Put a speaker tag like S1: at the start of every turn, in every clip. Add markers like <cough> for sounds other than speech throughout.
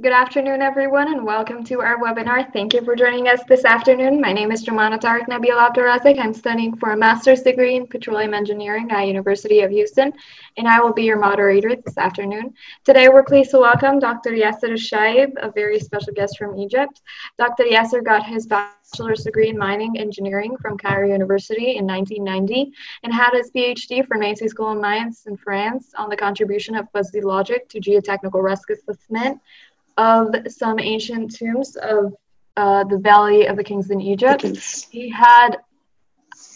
S1: Good afternoon, everyone, and welcome to our webinar. Thank you for joining us this afternoon. My name is Jumana Tariq Nabil Abdurazik. I'm studying for a master's degree in petroleum engineering at University of Houston, and I will be your moderator this afternoon. Today, we're pleased to welcome Dr. Yasser Shaib, a very special guest from Egypt. Dr. Yasser got his bachelor's degree in mining engineering from Cairo University in 1990 and had his PhD from Nancy School of Mines in France on the contribution of fuzzy logic to geotechnical risk assessment of some ancient tombs of uh, the Valley of the Kings in Egypt. He had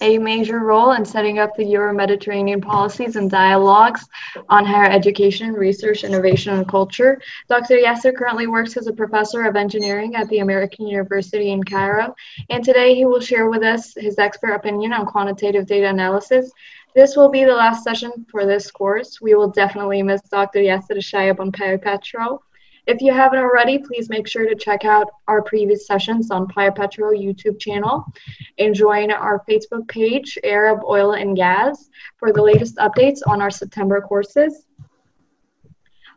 S1: a major role in setting up the Euro-Mediterranean policies and dialogues on higher education, research, innovation, and culture. Dr. Yasser currently works as a professor of engineering at the American University in Cairo, and today he will share with us his expert opinion on quantitative data analysis. This will be the last session for this course. We will definitely miss Dr. Yasser Shayab on PioPetro. If you haven't already, please make sure to check out our previous sessions on PioPetro YouTube channel and join our Facebook page, Arab Oil and Gas, for the latest updates on our September courses.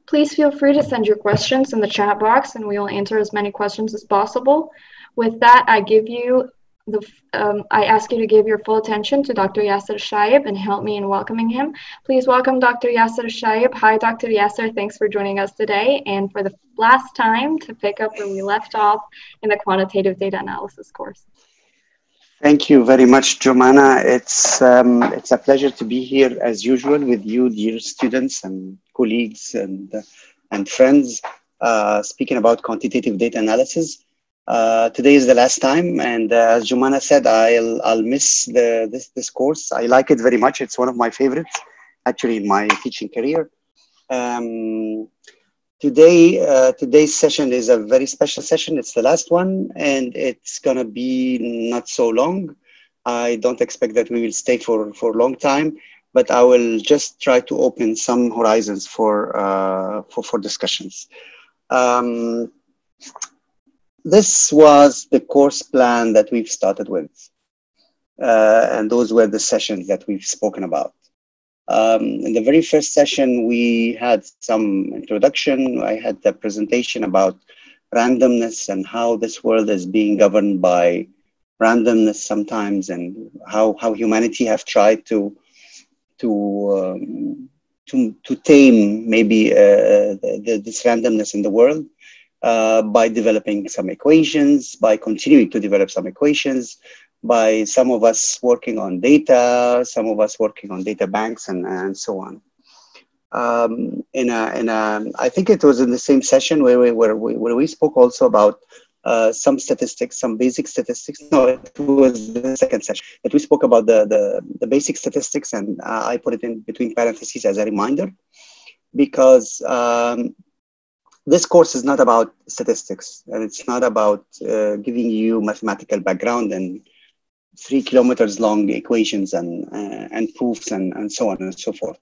S1: Please feel free to send your questions in the chat box and we will answer as many questions as possible. With that, I give you the, um, I ask you to give your full attention to Dr. Yasser Shaib and help me in welcoming him. Please welcome Dr. Yasser Shaib. Hi, Dr. Yasser. Thanks for joining us today. And for the last time, to pick up where we left off in the quantitative data analysis course.
S2: Thank you very much, Jomana. It's, um, it's a pleasure to be here as usual with you, dear students and colleagues and, and friends, uh, speaking about quantitative data analysis. Uh, today is the last time, and uh, as Jumana said, I'll I'll miss the this this course. I like it very much. It's one of my favorites, actually, in my teaching career. Um, today uh, today's session is a very special session. It's the last one, and it's gonna be not so long. I don't expect that we will stay for for a long time, but I will just try to open some horizons for uh, for for discussions. Um, this was the course plan that we've started with. Uh, and those were the sessions that we've spoken about. Um, in the very first session, we had some introduction. I had the presentation about randomness and how this world is being governed by randomness sometimes, and how, how humanity have tried to to um, to, to tame maybe uh, the, this randomness in the world uh, by developing some equations, by continuing to develop some equations, by some of us working on data, some of us working on data banks, and, and so on. Um, in a, in a, I think it was in the same session where we, where we, where we spoke also about uh, some statistics, some basic statistics. No, it was the second session that we spoke about the, the, the basic statistics, and uh, I put it in between parentheses as a reminder because um, this course is not about statistics and it's not about uh, giving you mathematical background and three kilometers long equations and, uh, and proofs and, and so on and so forth.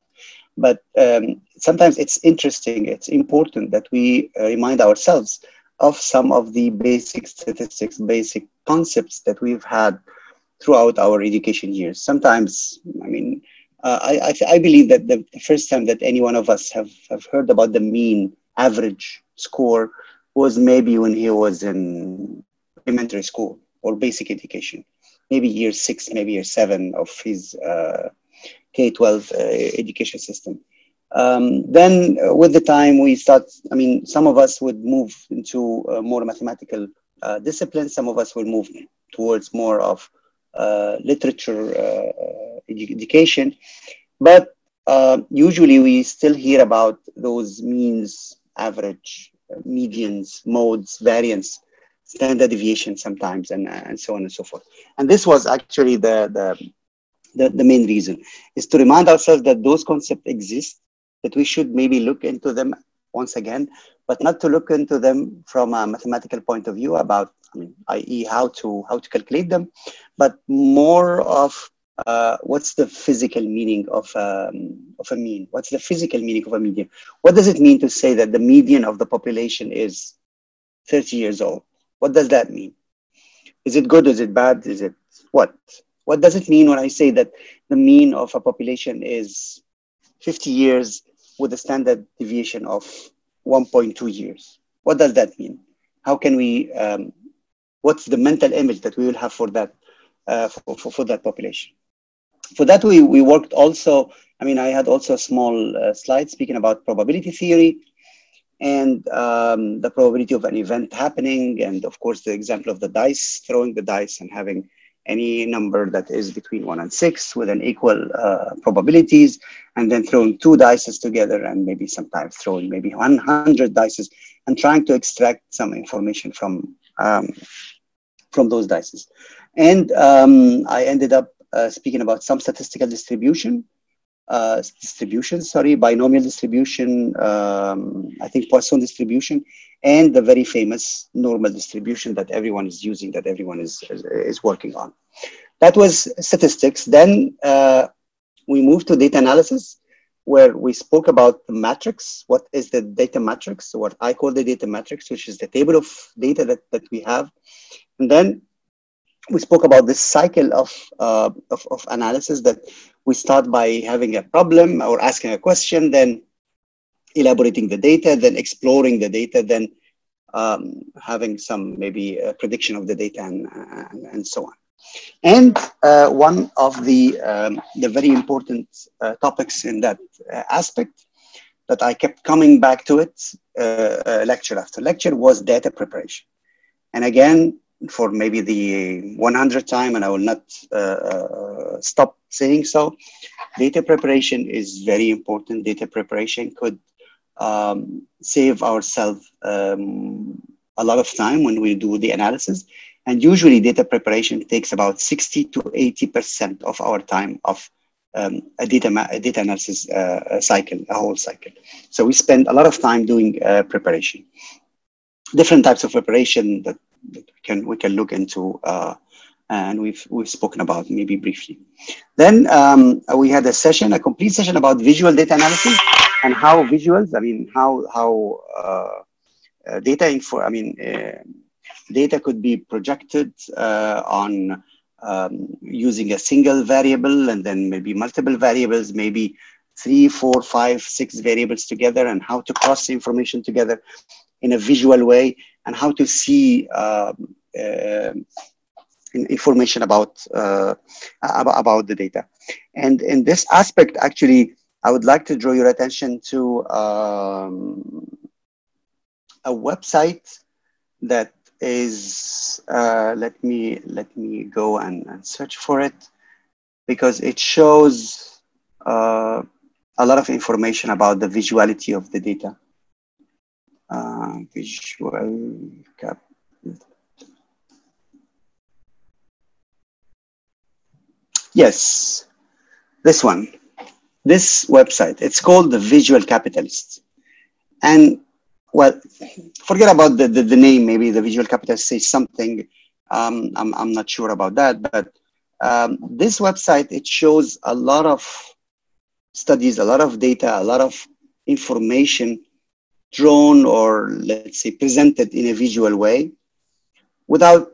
S2: But um, sometimes it's interesting, it's important that we uh, remind ourselves of some of the basic statistics, basic concepts that we've had throughout our education years. Sometimes, I mean, uh, I, I, I, believe that the first time that any one of us have, have heard about the mean average score was maybe when he was in elementary school or basic education, maybe year six, maybe year seven of his uh, K 12 uh, education system. Um, then, uh, with the time, we start. I mean, some of us would move into uh, more mathematical uh, disciplines, some of us would move towards more of uh, literature education. But usually, we still hear about those means average, uh, medians, modes, variance, standard deviation sometimes, and, uh, and so on and so forth. And this was actually the, the, the, the main reason, is to remind ourselves that those concepts exist, that we should maybe look into them once again, but not to look into them from a mathematical point of view about, I mean, i.e. how to, how to calculate them, but more of uh, what's the physical meaning of, um, of a mean? What's the physical meaning of a median? What does it mean to say that the median of the population is 30 years old? What does that mean? Is it good? Is it bad? Is it what? What does it mean when I say that the mean of a population is 50 years with a standard deviation of 1.2 years? What does that mean? How can we, um, what's the mental image that we will have for that, uh, for, for, for, that population? For that, we, we worked also, I mean, I had also a small uh, slide speaking about probability theory and um, the probability of an event happening. And of course, the example of the dice, throwing the dice and having any number that is between one and six with an equal uh, probabilities, and then throwing two dices together and maybe sometimes throwing maybe 100 dices and trying to extract some information from, um, from those dices. And um, I ended up uh, speaking about some statistical distribution, uh, distribution, sorry, binomial distribution, um, I think Poisson distribution, and the very famous normal distribution that everyone is using, that everyone is, is, is working on. That was statistics. Then uh, we moved to data analysis, where we spoke about the matrix. What is the data matrix? What I call the data matrix, which is the table of data that, that we have. And then we spoke about this cycle of, uh, of, of, analysis that we start by having a problem or asking a question, then elaborating the data, then exploring the data, then um, having some maybe prediction of the data and, and, and so on. And uh, one of the, um, the very important uh, topics in that uh, aspect that I kept coming back to it uh, uh, lecture after lecture was data preparation. And again, for maybe the 100th time, and I will not uh, stop saying so, data preparation is very important. Data preparation could um, save ourselves um, a lot of time when we do the analysis. And usually data preparation takes about 60 to 80% of our time of um, a, data a data analysis uh, cycle, a whole cycle. So we spend a lot of time doing uh, preparation. Different types of preparation that, that can we can look into uh, and we've we've spoken about maybe briefly. Then um, we had a session, a complete session about visual data analysis and how visuals, I mean, how how uh, uh, data info, I mean, uh, data could be projected uh, on um, using a single variable and then maybe multiple variables, maybe three, four, five, six variables together, and how to cross information together in a visual way, and how to see um, uh, information about, uh, about about the data. And in this aspect, actually, I would like to draw your attention to um, a website that is uh, let me let me go and, and, search for it because it shows uh, a lot of information about the visuality of the data. Uh, visual cap. Yes, this one, this website. It's called the Visual Capitalist, and well, forget about the, the, the, name. Maybe the visual capitalist says something. Um, I'm, I'm not sure about that. But um, this website, it shows a lot of studies, a lot of data, a lot of information drawn or let's say presented in a visual way without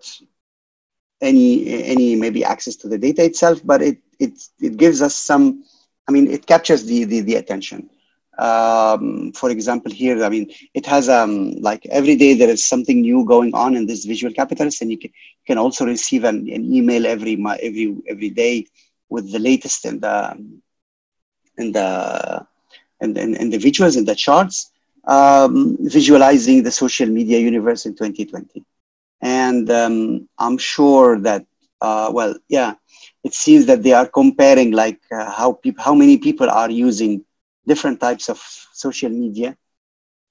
S2: any any maybe access to the data itself but it it, it gives us some i mean it captures the the, the attention. Um, for example, here, I mean, it has um, like every day there is something new going on in this visual capitalist, and you can, you can also receive an, an email every every every day with the latest in the in the in, in the visuals and the charts, um, visualizing the social media universe in 2020. And um, I'm sure that, uh, well, yeah, it seems that they are comparing like uh, how people, how many people are using different types of social media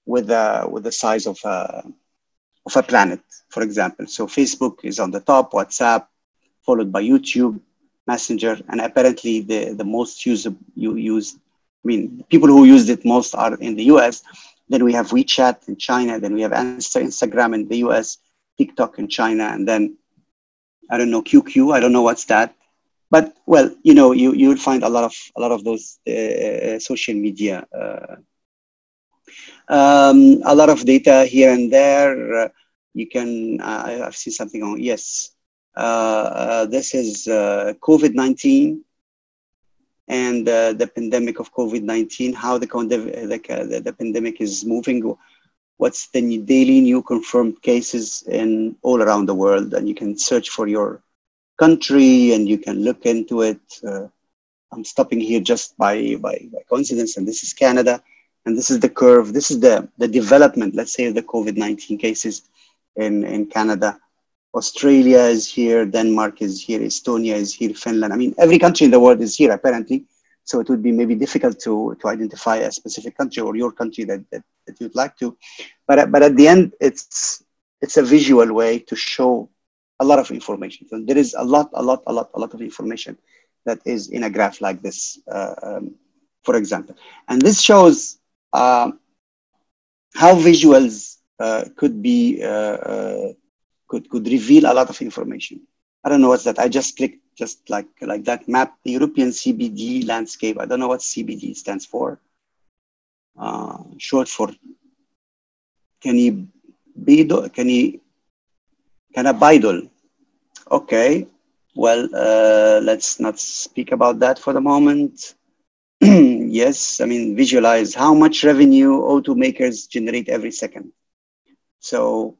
S2: with the with the size of a of a planet, for example. So Facebook is on the top, WhatsApp, followed by YouTube, Messenger, and apparently the the most used you use. I mean, people who used it most are in the U.S. Then we have WeChat in China. Then we have Instagram in the U.S., TikTok in China, and then I don't know QQ. I don't know what's that but well, you know, you you will find a lot of a lot of those uh, uh, social media, uh, um, a lot of data here and there. Uh, you can uh, I've seen something on yes. This is COVID nineteen and the pandemic of COVID nineteen. How the, the, the, the pandemic is moving what's the daily new confirmed cases in all around the world, and you can search for your country and you can look into it. Uh, I'm stopping here just by, by, by coincidence, and this is Canada, and this is the curve. This is the, the development, let's say, of the COVID-19 cases in, in Canada. Australia is here, Denmark is here, Estonia is here, Finland. I mean, every country in the world is here apparently. So it would be maybe difficult to, to identify a specific country or your country that, that, that you'd like to. But, but at the end, it's, it's a visual way to show a lot of information. So there is a lot, a lot, a lot, a lot of information that is in a graph like this, uh, um, for example. And this shows uh, how visuals uh, could be, uh, uh, could, could reveal a lot of information. I don't know what's that. I just clicked just like, like that map, the European CBD landscape. I don't know what CBD stands for. Uh, short for can you be, can you cannabidiol? Okay, well, uh, let's not speak about that for the moment. <clears throat> yes, I mean, visualize how much revenue automakers generate every second. So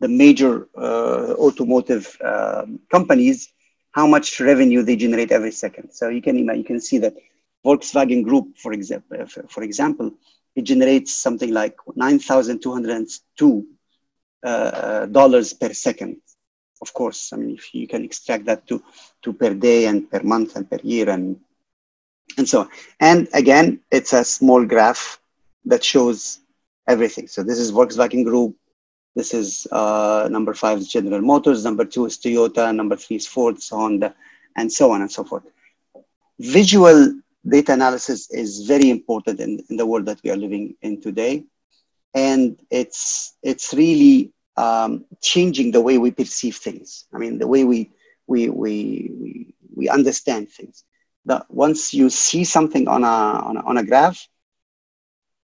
S2: the major uh, automotive uh, companies, how much revenue they generate every second. So you can you can see that Volkswagen Group, for example, for example, it generates something like 9,202 uh, dollars per second. Of course, I mean, if you can extract that to, to per day and per month and per year and, and so on. And again, it's a small graph that shows everything. So this is Volkswagen Group. This is uh, number five is General Motors. Number two is Toyota. Number three is Ford, Honda, and so on and so forth. Visual data analysis is very important in, in the world that we are living in today and it's it's really um, changing the way we perceive things. I mean, the way we we we we, we understand things. That once you see something on a, on a on a graph,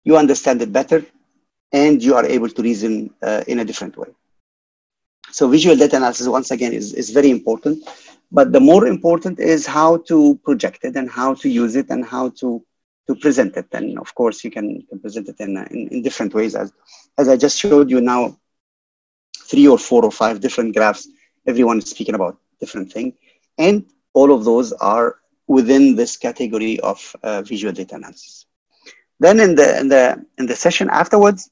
S2: you understand it better, and you are able to reason uh, in a different way. So visual data analysis, once again, is, is very important. But the more important is how to project it and how to use it and how to to present it. And of course, you can, present it in, in, in, different ways. As, as I just showed you now, three or four or five different graphs, everyone is speaking about different thing. And all of those are within this category of uh, visual data analysis. Then in the, in, the, in the session afterwards,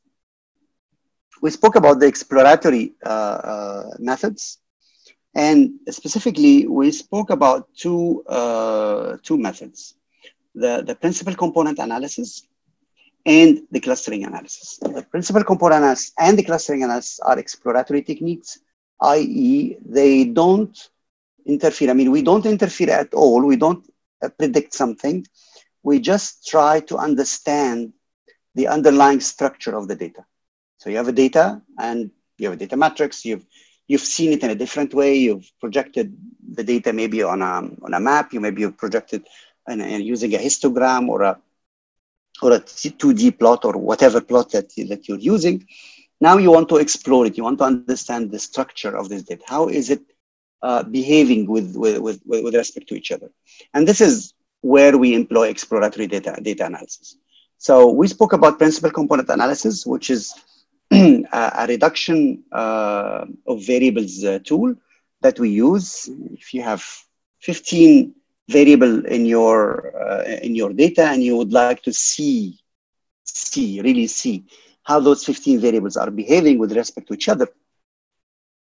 S2: we spoke about the exploratory uh, uh, methods. And specifically, we spoke about two, uh, two methods the, the principal component analysis and the clustering analysis. The principal component analysis and the clustering analysis are exploratory techniques, i.e., they don't interfere. I mean, we don't interfere at all. We don't uh, predict something. We just try to understand the underlying structure of the data. So you have a data and you have a data matrix. You've you've seen it in a different way. You've projected the data maybe on a on a map. You maybe you've projected and, and using a histogram or a or a 2D plot or whatever plot that, that you're using. Now you want to explore it. You want to understand the structure of this data. How is it uh, behaving with, with, with, with respect to each other? And this is where we employ exploratory data, data analysis. So we spoke about principal component analysis, which is <clears throat> a, reduction uh, of variables uh, tool that we use. If you have 15 variable in your uh, in your data and you would like to see see really see how those 15 variables are behaving with respect to each other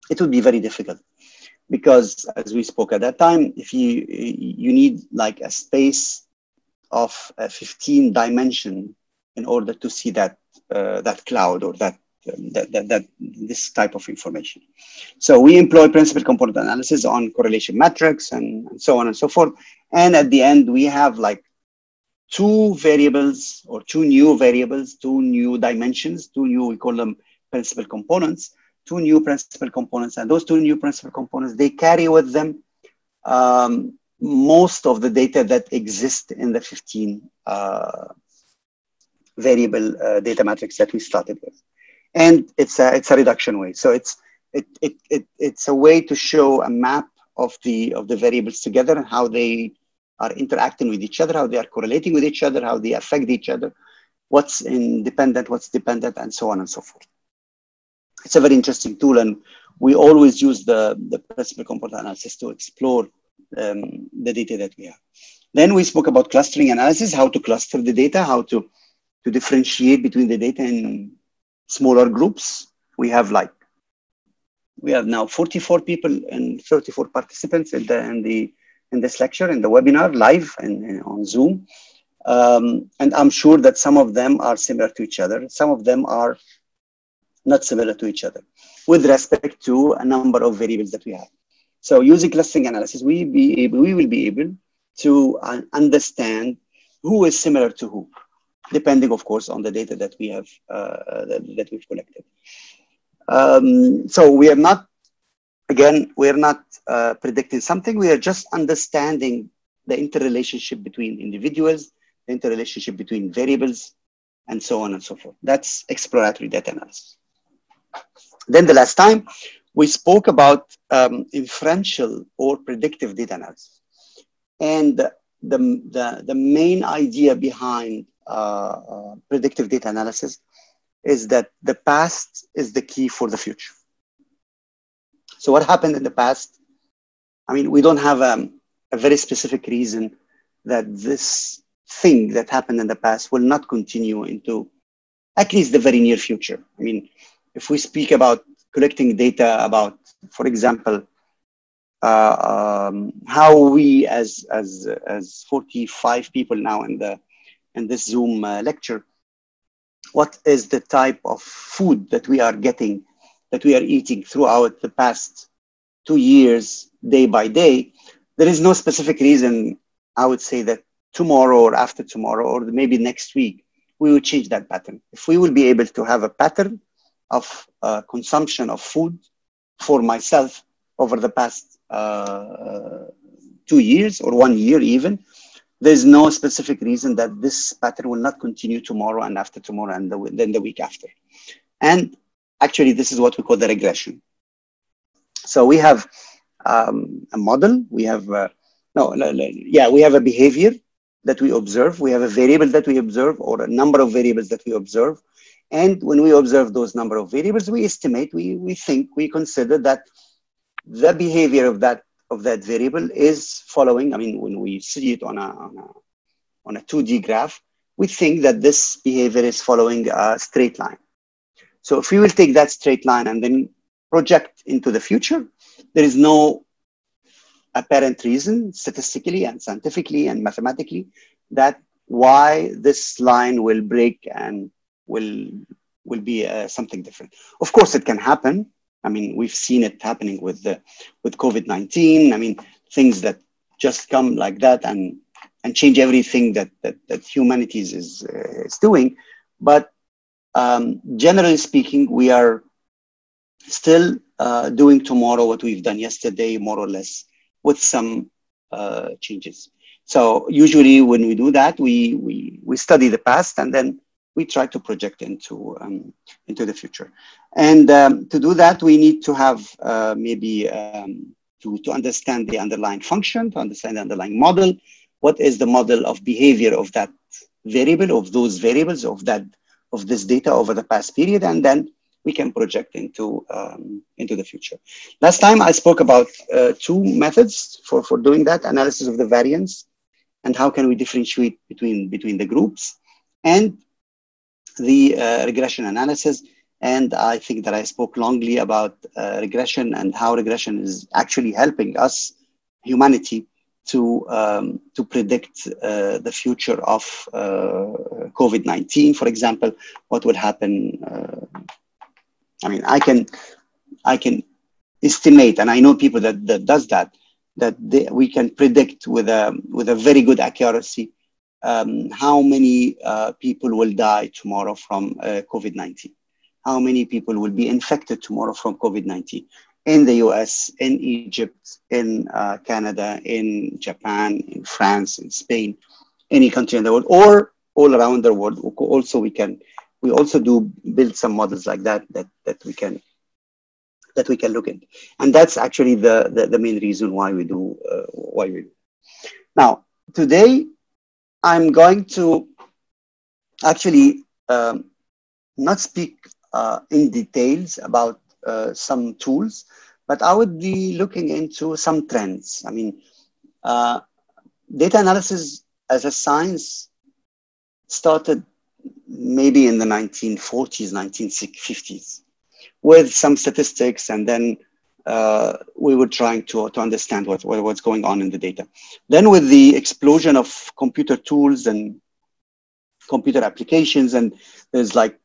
S2: it would be very difficult because as we spoke at that time if you you need like a space of a 15 dimension in order to see that uh, that cloud or that that, that, that, this type of information. So we employ principal component analysis on correlation matrix and, and so on and so forth. And at the end, we have like two variables or two new variables, two new dimensions, two new, we call them principal components, two new principal components. And those two new principal components, they carry with them um, most of the data that exist in the 15 uh, variable uh, data matrix that we started with and it's a it's a reduction way. So it's it, it, it it's a way to show a map of the of the variables together and how they are interacting with each other, how they are correlating with each other, how they affect each other, what's independent, what's dependent, and so on and so forth. It's a very interesting tool, and we always use the, the principal component analysis to explore um, the data that we have. Then we spoke about clustering analysis, how to cluster the data, how to, to differentiate between the data in smaller groups. We have like, we have now 44 people and 34 participants in the, in the in this lecture, in the webinar, live and on Zoom. Um, and I'm sure that some of them are similar to each other. Some of them are not similar to each other with respect to a number of variables that we have. So using clustering analysis, we, be able, we will be able to uh, understand who is similar to who, depending, of course, on the data that we have uh, that, that, we've collected. Um, so we are not, again, we are not uh, predicting something. We are just understanding the interrelationship between individuals, the interrelationship between variables, and so on and so forth. That's exploratory data analysis. Then the last time, we spoke about um, inferential or predictive data analysis. And the, the, the main idea behind uh, uh, predictive data analysis is that the past is the key for the future. So what happened in the past? I mean, we don't have um, a very specific reason that this thing that happened in the past will not continue into at least the very near future. I mean, if we speak about collecting data about, for example, uh, um, how we as as as 45 people now in the in this Zoom uh, lecture, what is the type of food that we are getting, that we are eating throughout the past two years, day by day? There is no specific reason. I would say that tomorrow or after tomorrow or maybe next week we will change that pattern. If we will be able to have a pattern of uh, consumption of food for myself over the past uh, two years or one year even, there's no specific reason that this pattern will not continue tomorrow and after tomorrow and the, then the week after. And actually, this is what we call the regression. So we have um, a model, we have, uh, no, yeah, we have a behavior that we observe, we have a variable that we observe or a number of variables that we observe. And when we observe those number of variables, we estimate, we, we think, we consider that the behavior of that of that variable is following. I mean, when we see it on a, on a, on a 2D graph, we think that this behavior is following a straight line. So if we will take that straight line and then project into the future, there is no apparent reason statistically and scientifically and mathematically that why this line will break and will will be uh, something different. Of course, it can happen. I mean, we've seen it happening with the with COVID nineteen. I mean, things that just come like that and and change everything that that, that humanity is uh, is doing. But um, generally speaking, we are still uh, doing tomorrow what we've done yesterday, more or less, with some uh, changes. So usually, when we do that, we we we study the past and then we try to project into um, into the future. And um, to do that, we need to have uh, maybe um, to, to understand the underlying function, to understand the underlying model. What is the model of behavior of that variable, of those variables, of that of this data over the past period, and then we can project into um, into the future. Last time I spoke about uh, two methods for, for doing that: analysis of the variance, and how can we differentiate between between the groups, and the uh, regression analysis. And I think that I spoke longly about uh, regression and how regression is actually helping us, humanity, to um, to predict uh, the future of uh, COVID nineteen, for example, what will happen. Uh, I mean, I can I can estimate, and I know people that that does that, that they, we can predict with a with a very good accuracy um, how many uh, people will die tomorrow from uh, COVID 19? How many people will be infected tomorrow from COVID 19? In the US, in Egypt, in uh, Canada, in Japan, in France, in Spain, any country in the world, or all around the world. Also, we can we also do build some models like that that that we can that we can look at, and that's actually the the, the main reason why we do uh, why we do. Now today I'm going to actually um, not speak uh, in details about uh, some tools, but I would be looking into some trends. I mean, uh, data analysis as a science started maybe in the 1940s, 1950s with some statistics and then uh, we were trying to, to understand what, what, what's going on in the data. Then with the explosion of computer tools and computer applications, and there's like,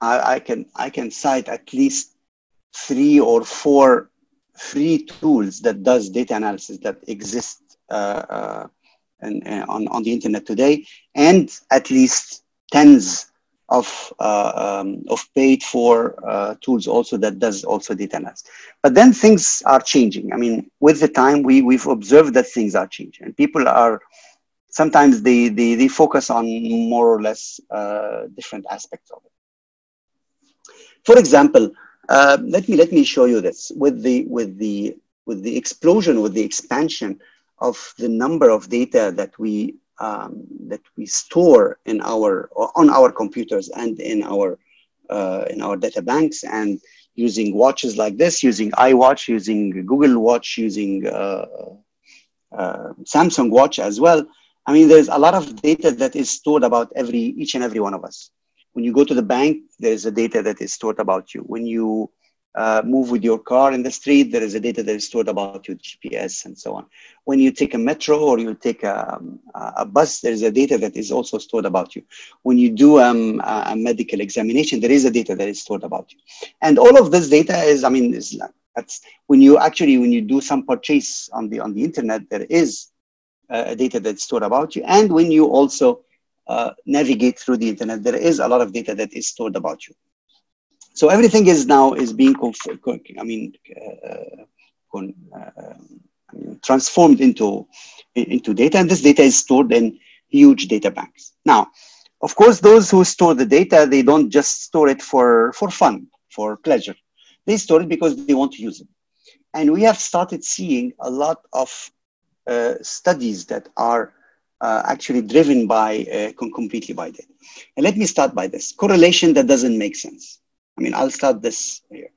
S2: I, I can, I can cite at least three or four free tools that does data analysis that exist uh, uh, and, uh, on, on the internet today, and at least tens of uh, um, of paid for uh, tools also that does also data analysis. But then things are changing. I mean, with the time, we we've observed that things are changing, and people are sometimes they they, they focus on more or less uh, different aspects of it. For example, uh, let me let me show you this with the with the with the explosion with the expansion of the number of data that we um, that we store in our on our computers and in our uh, in our data banks and using watches like this, using iWatch, using Google Watch, using uh, uh, Samsung Watch as well. I mean, there's a lot of data that is stored about every each and every one of us. When you go to the bank, there's a data that is stored about you. When you uh, move with your car in the street, there is a data that is stored about your GPS and so on. When you take a metro or you take a, a bus, there is a data that is also stored about you. When you do um, a medical examination, there is a data that is stored about you. And all of this data is, I mean, is that's when you actually when you do some purchase on the on the internet, there is uh, data that's stored about you. And when you also uh, navigate through the internet, there is a lot of data that is stored about you. So everything is now is being, I mean, uh, con, uh, transformed into into data, and this data is stored in huge data banks. Now, of course, those who store the data, they don't just store it for for fun, for pleasure. They store it because they want to use it. And we have started seeing a lot of uh, studies that are uh, actually driven by uh, completely by data. And let me start by this correlation that doesn't make sense. I mean, I'll start this here.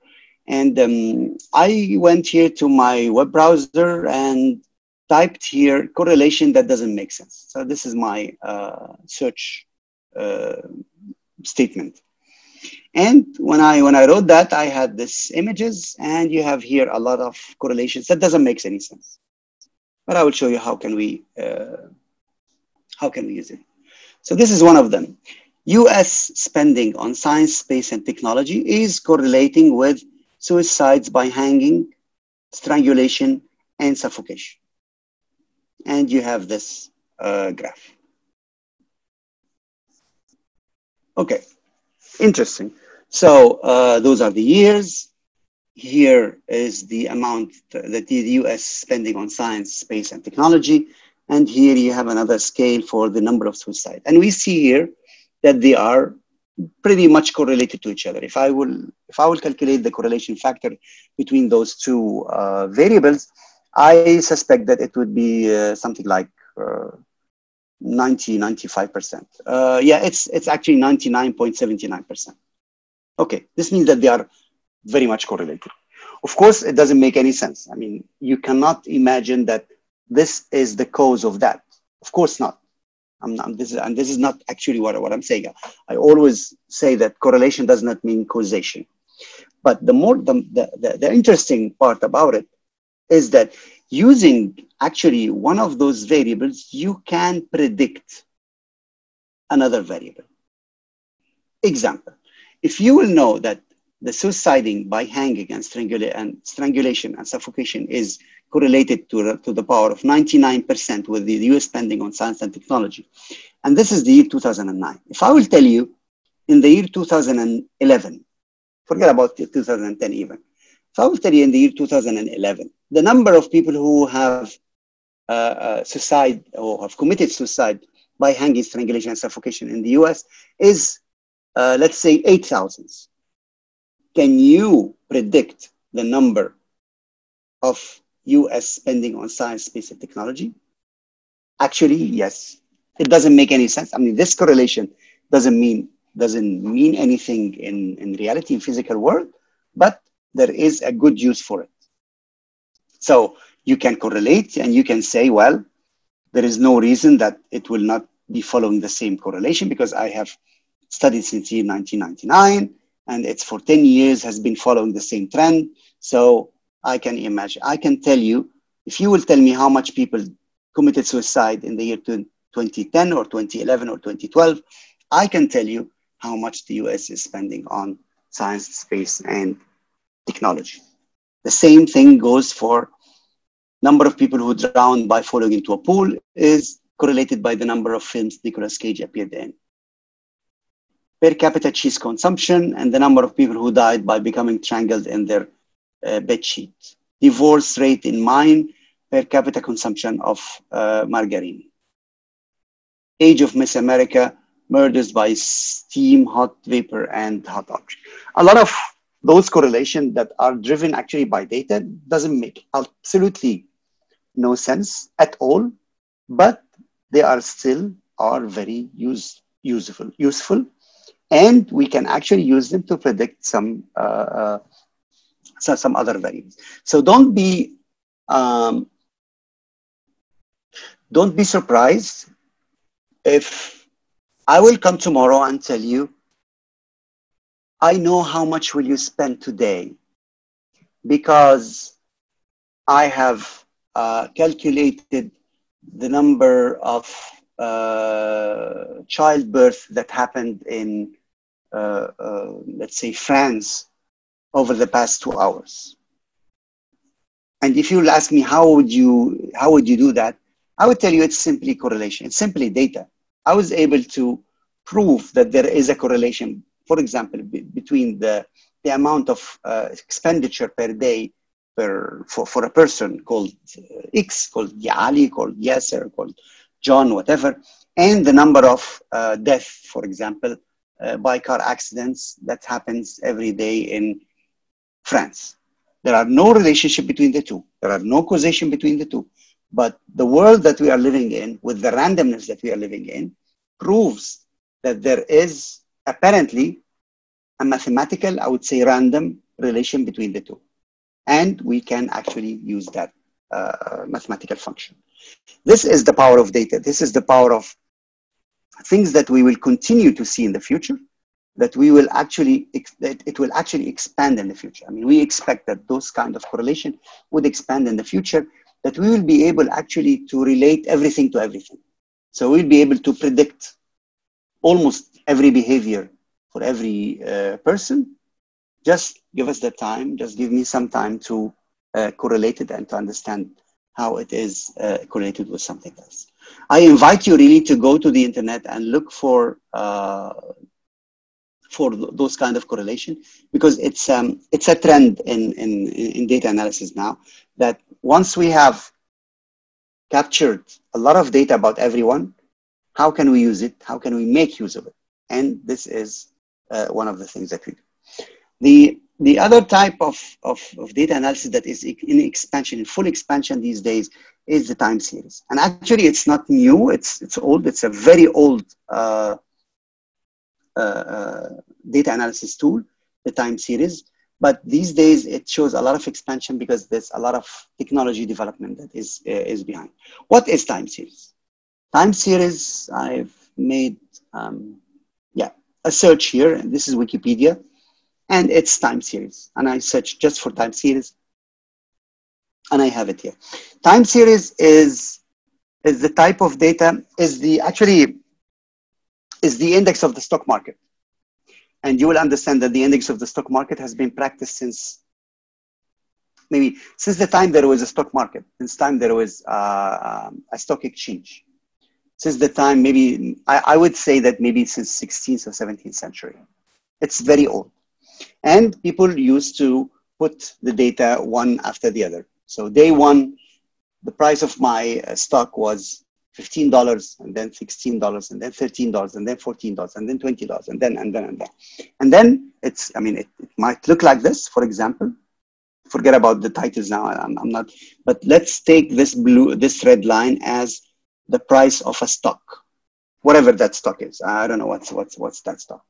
S2: And um, I went here to my web browser and typed here correlation that doesn't make sense. So this is my uh, search uh, statement. And when I when I wrote that, I had this images, and you have here a lot of correlations that doesn't make any sense. But I will show you how can we uh, how can we use it. So this is one of them. US spending on science, space, and technology is correlating with suicides by hanging, strangulation, and suffocation. And you have this uh, graph. Okay, interesting. So uh, those are the years. Here is the amount that the US spending on science, space, and technology. And here you have another scale for the number of suicide. And we see here that they are pretty much correlated to each other. If I will, if I will calculate the correlation factor between those two uh, variables, I suspect that it would be uh, something like uh, 90, 95%. Uh, yeah, it's, it's actually 99.79%. Okay, this means that they are very much correlated. Of course, it doesn't make any sense. I mean, you cannot imagine that this is the cause of that. Of course not. I'm this is, and this is not actually what, what I'm saying. I always say that correlation does not mean causation. But the more the, the, the interesting part about it is that using actually one of those variables, you can predict another variable. Example, if you will know that the suiciding by hanging and, strangula- and strangulation and suffocation is correlated to, to the power of 99% with the US spending on science and technology. And this is the year 2009. If I will tell you in the year 2011, forget about 2010 even, if I will tell you in the year 2011, the number of people who have uh, uh, suicide or have committed suicide by hanging, strangulation, and suffocation in the US is, uh, let's say, 8,000. Can you predict the number of US spending on science, space, and technology? Actually, yes. it doesn't make any sense. I mean, this correlation doesn't mean doesn't mean anything in, in reality in physical world, but there is a good use for it. So you can correlate and you can say, well, there is no reason that it will not be following the same correlation because I have studied since year 1999 and it's for 10 years has been following the same trend. So I can imagine, I can tell you, if you will tell me how much people committed suicide in the year 2010 or 2011 or 2012, I can tell you how much the US is spending on science, space, and technology. The same thing goes for number of people who drown by falling into a pool is correlated by the number of films Nicolas Cage appeared in. Per capita cheese consumption and the number of people who died by becoming strangled in their uh, bed sheet. Divorce rate in Maine per capita consumption of uh, margarine. Age of Miss America, murders by steam, hot vapor, and hot oxygen. A lot of those correlations that are driven actually by data doesn't make absolutely no sense at all, but they are still are very use, useful, useful, and we can actually use them to predict some uh, uh, so some other variables. So don't be um, don't be surprised if I will come tomorrow and tell you, I know how much will you spend today because I have uh, calculated the number of uh, childbirth that happened in, uh, uh let's say, France over the past two hours. And if you'll ask me how would you how would you do that, I would tell you it's simply correlation. It's simply data. I was able to prove that there is a correlation, for example, between the, the amount of uh, expenditure per day per, for, for a person called uh, X, called Yali, called Yasser, called John, whatever, and the number of uh, death, for example, uh, by car accidents that happens every day in France. There are no relationship between the two. There are no causation between the two. But the world that we are living in, with the randomness that we are living in, proves that there is apparently a mathematical, I would say, random relation between the two. And we can actually use that uh, mathematical function. This is the power of data. This is the power of things that we will continue to see in the future that we will actually that it will actually expand in the future. I mean, we expect that those kind of correlation would expand in the future, that we will be able actually to relate everything to everything. So we'll be able to predict almost every behavior for every uh, person. Just give us the time, just give me some time to uh, correlate it and to understand how it is uh, correlated with something else. I invite you really to go to the internet and look for uh, for those kind of correlation because it's um, it's a trend in, in in data analysis now that once we have captured a lot of data about everyone how can we use it? How can we make use of it? And this is uh, one of the things that we do. The the other type of, of, of data analysis that is in expansion in full expansion these days is the time series. And actually it's not new. It's it's old. It's a very old uh, data analysis tool, the time series. But these days it shows a lot of expansion because there's a lot of technology development that is, uh, is behind. What is time series? Time series, I've made, um, yeah, a search here, and this is Wikipedia, and it's time series. And I search just for time series, and I have it here. Time series is, is the type of data, is the, actually, is the index of the stock market. And you will understand that the index of the stock market has been practiced since maybe since the time there was a stock market, since time there was uh, um, a stock exchange. Since the time, maybe I, I would say that maybe since 16th or 17th century. It's very old. And people used to put the data one after the other. So day one, the price of my uh, stock was $15 and then $16 and then $13 and then $14 and then $20 and then and then and then. And then it's, I mean, it, it might look like this, for example. Forget about the titles now, I'm, I'm not, but let's take this blue, this red line as the price of a stock. whatever that stock is. I don't know what's what's what's that stock,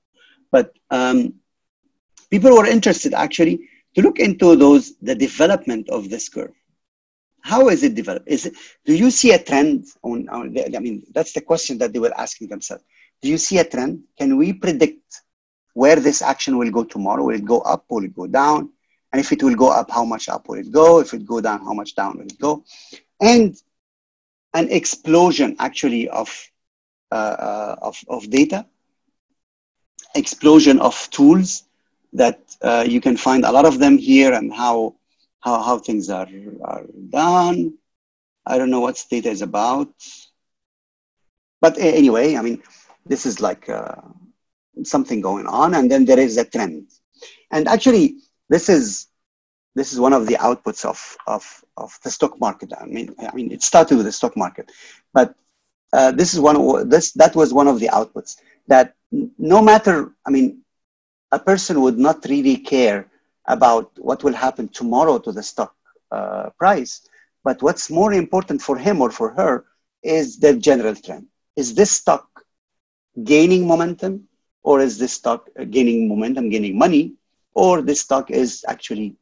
S2: but um, people were interested actually to look into those the development of this curve. How is it developed? Is it, do you see a trend on, on I mean, that's the question that they were asking themselves. Do you see a trend? Can we predict where this action will go tomorrow? Will it go up? Will it go down? And if it will go up, how much up will it go? If it go down, how much down will it go? And an explosion actually of, uh, uh, of, of data, explosion of tools that uh, you can find a lot of them here and how how, how things are, are done. I don't know what data is about. But anyway, I mean, this is like uh, something going on, and then there is a trend. And actually, this is this is one of the outputs of, of, of the stock market. I mean, I mean, it started with the stock market, but uh, this is one this that was one of the outputs that no matter, I mean, a person would not really care about what will happen tomorrow to the stock uh, price. But what's more important for him or for her is the general trend. Is this stock gaining momentum or is this stock gaining momentum, gaining money, or this stock is actually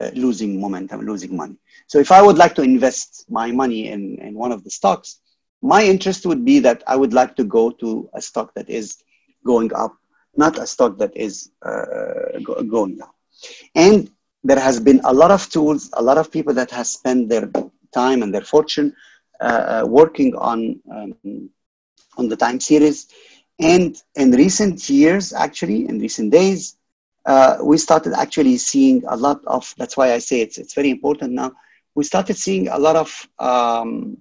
S2: uh, losing momentum, losing money? So if I would like to invest my money in, in one of the stocks, my interest would be that I would like to go to a stock that is going up, not a stock that is uh, go, going down. And there has been a lot of tools, a lot of people that have spent their time and their fortune uh, uh, working on, um, on the time series. And in recent years, actually, in recent days, uh, we started actually seeing a lot of, that's why I say it's, it's very important now. We started seeing a lot of um,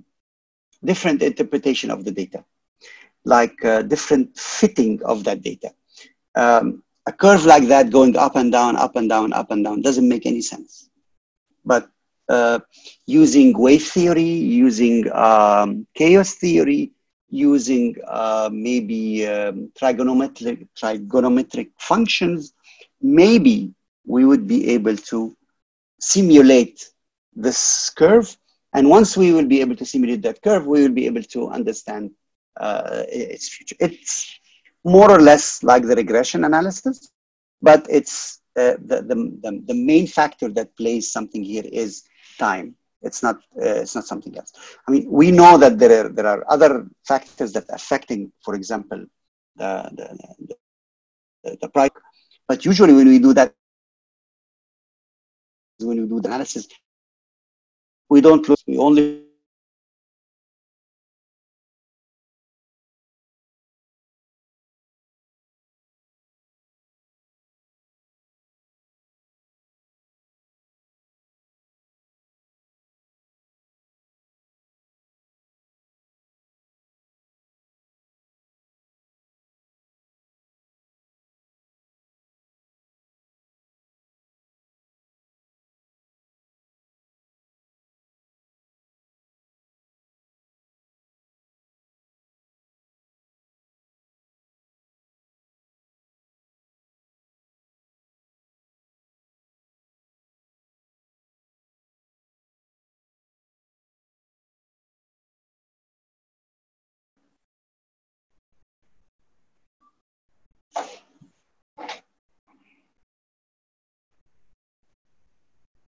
S2: different interpretation of the data, like uh, different fitting of that data. Um, a curve like that going up and down, up and down, up and down doesn't make any sense. But uh, using wave theory, using um, chaos theory, using uh, maybe um, trigonometric, trigonometric functions, maybe we would be able to simulate this curve. And once we will be able to simulate that curve, we will be able to understand uh, its future. It's more or less like the regression analysis, but it's uh, the, the, the, main factor that plays something here is time. It's not, uh, it's not something else. I mean, we know that there are, there are other factors that are affecting, for example, the, the, the, the price, but usually when we do that, when we do the analysis, we don't look, we only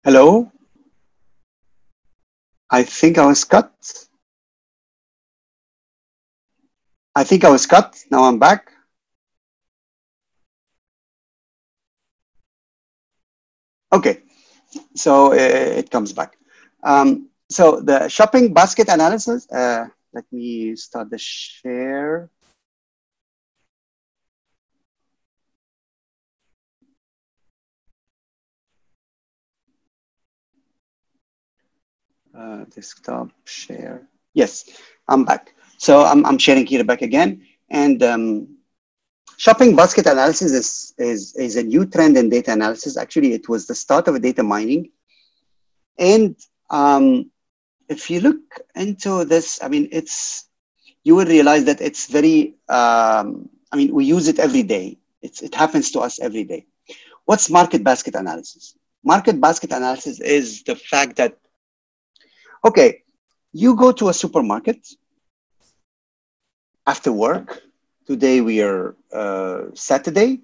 S2: Hello? I think I was cut. I think I was cut. Now I'm back. Okay, so uh, it comes back. Um, so the shopping basket analysis, uh, let me start the share. Uh, desktop share. Yes, I'm back. So I'm, I'm sharing here back again. And um, shopping basket analysis is, is, is a new trend in data analysis. Actually, it was the start of data mining. And um, if you look into this, I mean, it's, you will realize that it's very, um, I mean, we use it every day. It's, it happens to us every day. What's market basket analysis? Market basket analysis is the fact that Okay, you go to a supermarket after work. Today we are uh, Saturday,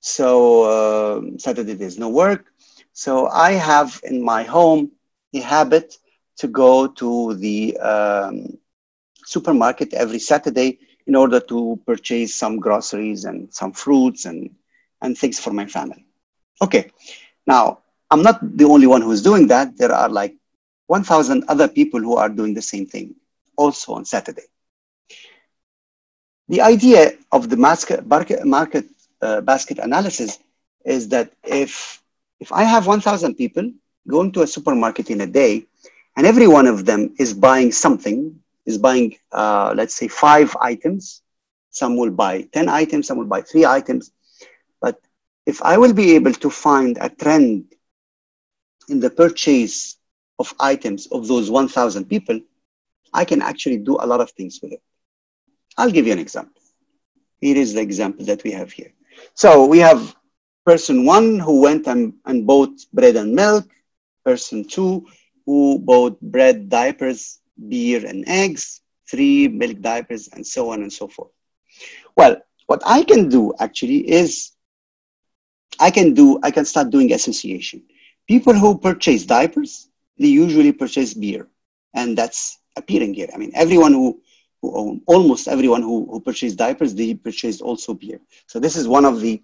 S2: so uh, Saturday there's no work. So I have in my home the habit to go to the um, supermarket every Saturday in order to purchase some groceries and some fruits and, and things for my family. Okay, now I'm not the only one who's doing that. There are like 1,000 other people who are doing the same thing also on Saturday. The idea of the market, uh, basket analysis is that if, if I have 1,000 people going to a supermarket in a day, and every one of them is buying something, is buying, uh, let's say, five items. Some will buy 10 items, some will buy three items. But if I will be able to find a trend in the purchase of items of those 1,000 people, I can actually do a lot of things with it. I'll give you an example. Here is the example that we have here. So we have person one who went and, and bought bread and milk, person two who bought bread, diapers, beer, and eggs, three milk diapers, and so on and so forth. Well, what I can do actually is I can do, I can start doing association. People who purchase diapers, they usually purchase beer. And that's appearing here. I mean, everyone who, who almost everyone who, who purchased diapers, they purchased also beer. So this is one of the,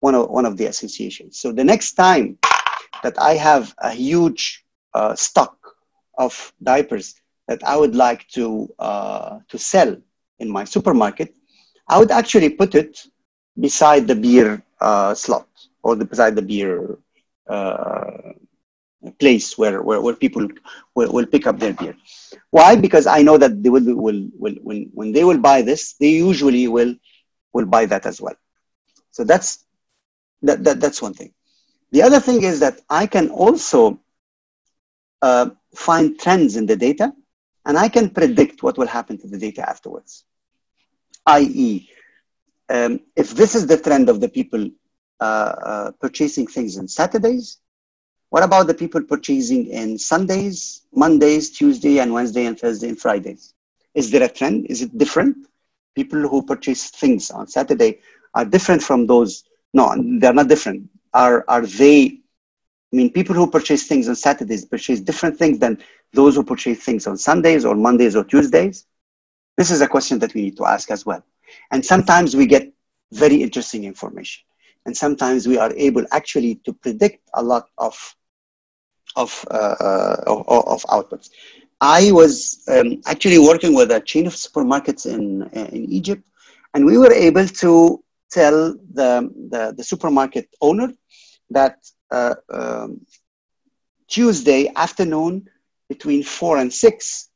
S2: one of, one of the associations. So the next time that I have a huge uh, stock of diapers that I would like to, uh, to sell in my supermarket, I would actually put it beside the beer uh, slot or the, beside the beer uh, place where, where, where people will, will pick up their beer. Why? Because I know that they will, will, will when, when they will buy this, they usually will, will buy that as well. So that's, that, that, that's one thing. The other thing is that I can also uh, find trends in the data and I can predict what will happen to the data afterwards. I.e., um, if this is the trend of the people uh, uh, purchasing things on Saturdays, what about the people purchasing in Sundays, Mondays, Tuesday, and Wednesday, and Thursday, and Fridays? Is there a trend? Is it different? People who purchase things on Saturday are different from those. No, they're not different. Are, are they I mean, people who purchase things on Saturdays purchase different things than those who purchase things on Sundays or Mondays or Tuesdays. This is a question that we need to ask as well. And sometimes we get very interesting information. And sometimes we are able actually to predict a lot of, of, uh, uh, of, of, outputs. I was um, actually working with a chain of supermarkets in, in Egypt, and we were able to tell the, the, the supermarket owner that uh, um, Tuesday afternoon between 4 and 6,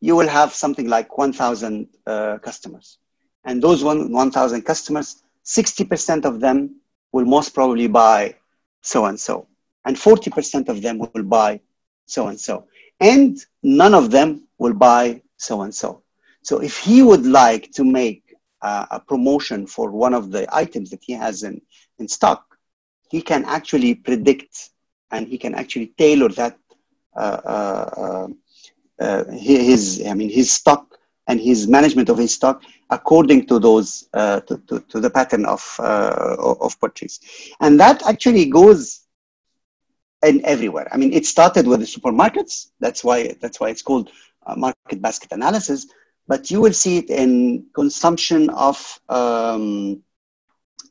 S2: you will have something like 1,000 uh, customers. And those 1,000 customers, 60% of them will most probably buy so and so. And 40% of them will buy so and so. And none of them will buy so and so. So if he would like to make uh, a promotion for one of the items that he has in, in stock, he can actually predict and he can actually tailor that uh, uh, uh, his I mean his stock and his management of his stock according to those uh, to, to, to, the pattern of uh, of purchase and that actually goes in everywhere. I mean it started with the supermarkets. That's why that's why it's called market basket analysis. But you will see it in consumption of um,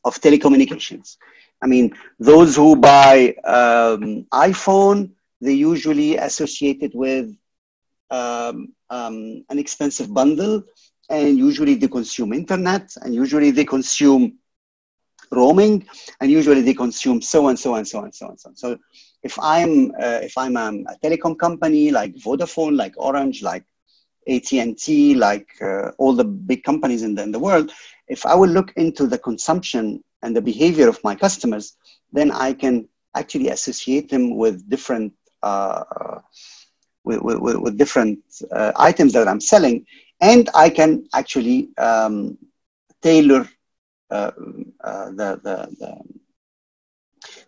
S2: of telecommunications. I mean, those who buy um, iPhone, they usually associate it with um, um, an expensive bundle, and usually they consume internet, and usually they consume roaming, and usually they consume so and so and so and so and so. So, if I'm uh, if I'm um, a telecom company like Vodafone, like Orange, like AT&T, like uh, all the big companies in the, in the world, if I will look into the consumption and the behavior of my customers, then I can actually associate them with different uh, with, with, with, different uh, items that I'm selling, and I can actually um, tailor the, the, the,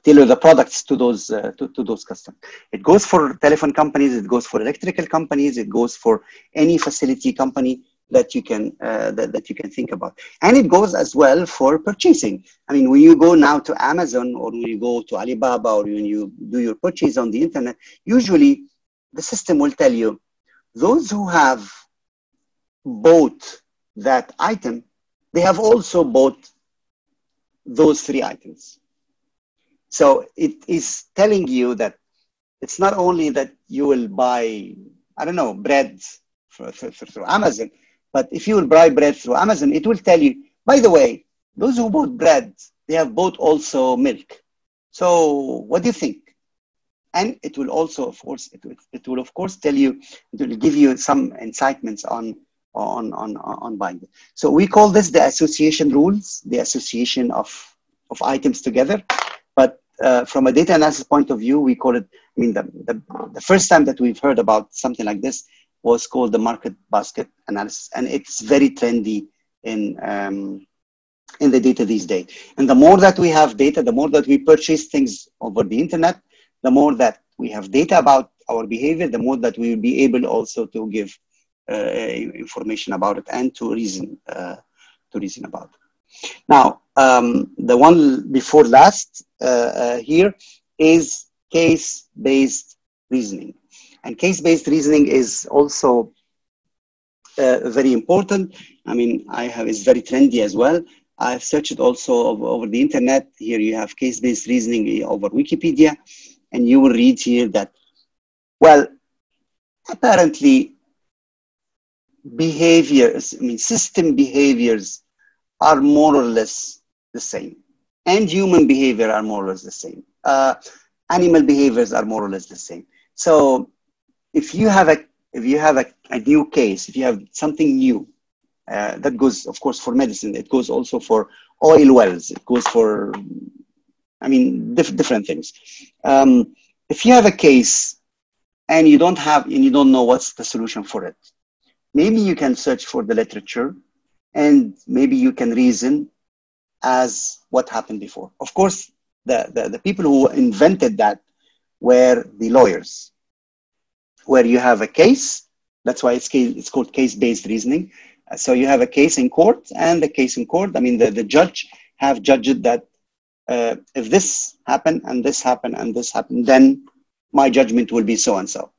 S2: tailor the products to those uh, to, to those customers. It goes for telephone companies, it goes for electrical companies, it goes for any facility company. that you can uh, that, that you can think about and it goes as well for purchasing i mean when you go now to amazon or when you go to alibaba or when you do your purchase on the internet usually the system will tell you those who have bought that item they have also bought those three items so it is telling you that it's not only that you will buy i don't know bread through, through amazon but if you will buy bread through Amazon, it will tell you, by the way, those who bought bread, they have bought also milk. So what do you think? And it will also, of course, it will, it will of course tell you, it will give you some incitements on, on, on, on buying. So we call this the association rules, the association of, of items together. But uh, from a data analysis point of view, we call it, I mean, the, the, the first time that we've heard about something like this was called the market basket analysis, and it's very trendy in um, in the data these days. And the more that we have data, the more that we purchase things over the internet, the more that we have data about our behavior, the more that we will be able also to give information about it and to reason uh, to reason about it. Now, um, the one before last uh, uh here is case-based reasoning. And case-based reasoning is also uh, very important. I mean, I have is very trendy as well. I've searched also over, over the internet. Here you have case-based reasoning over Wikipedia, and you will read here that, well, apparently behaviors, I mean, system behaviors are more or less the same, and human behavior are more or less the same. Uh, animal behaviors are more or less the same. So if you have a if you have a, a new case, if you have something new, uh, that goes, of course, for medicine. It goes also for oil wells. It goes for, I mean, diff- different things. Um, if you have a case and you don't have and you don't know what's the solution for it, maybe you can search for the literature, and maybe you can reason as what happened before. Of course, the, the, the people who invented that were the lawyers where you have a case. That's why it's, case, it's called case-based reasoning. Uh, so you have a case in court, and the case in court, I mean, the, the judge have judged that uh, if this happened and this happened and this happened, then my judgment will be so and so.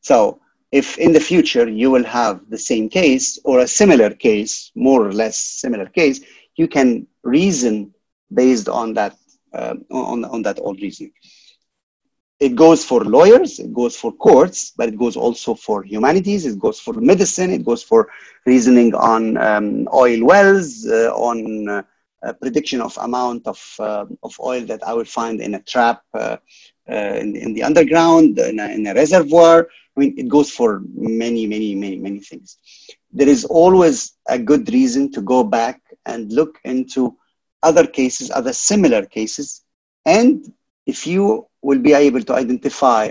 S2: So if in the future you will have the same case or a similar case, more or less similar case, you can reason based on that uh, on, on that old reasoning. It goes for lawyers, it goes for courts, but it goes also for humanities, it goes for medicine, it goes for reasoning on um, oil wells, uh, on uh, prediction of amount of, uh, of oil that I will find in a trap uh, uh, in, in the underground, in a, in a reservoir. I mean, it goes for many, many, many, many things. There is always a good reason to go back and look into other cases, other similar cases, and if you will be able to identify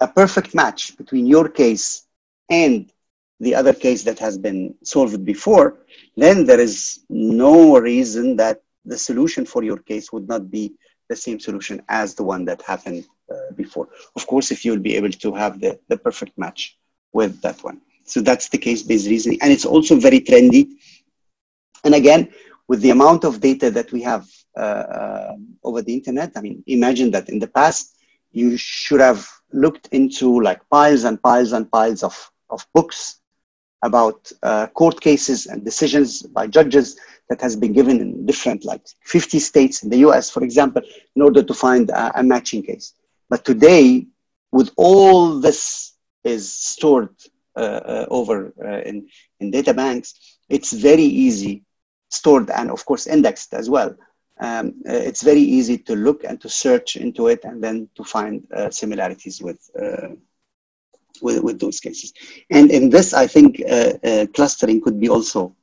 S2: a perfect match between your case and the other case that has been solved before, then there is no reason that the solution for your case would not be the same solution as the one that happened uh, before. Of course, if you'll be able to have the, the perfect match with that one. So that's the case based reasoning. And it's also very trendy. And again, with the amount of data that we have uh, uh, over the internet, I mean, imagine that in the past, you should have looked into like piles and piles and piles of, of books about uh, court cases and decisions by judges that has been given in different like 50 states in the us for example in order to find a, a matching case but today with all this is stored uh, uh, over uh, in, in data banks it's very easy stored and of course indexed as well. Um, uh, it's very easy to look and to search into it and then to find similarities with, with, with those cases. And in this, I think uh, uh, clustering could be also